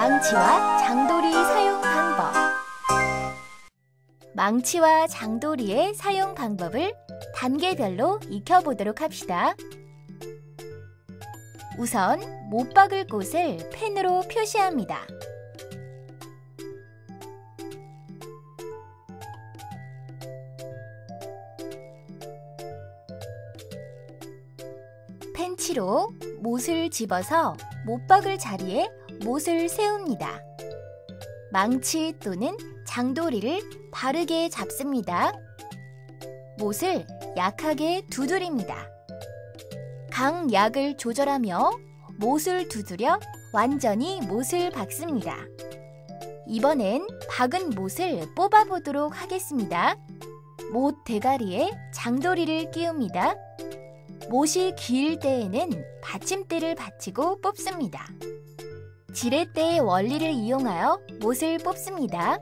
망치와 장도리 사용 방법 망치와 장도리의 사용 방법을 단계별로 익혀보도록 합시다. 우선 못 박을 곳을 펜으로 표시합니다. 펜치로 못을 집어서 못 박을 자리에 못을 세웁니다. 망치 또는 장도리를 바르게 잡습니다. 못을 약하게 두드립니다. 강약을 조절하며 못을 두드려 완전히 못을 박습니다. 이번엔 박은 못을 뽑아보도록 하겠습니다. 못 대가리에 장도리를 끼웁니다. 못이 길 때에는 받침대를 받치고 뽑습니다. 지렛대의 원리를 이용하여 못을 뽑습니다.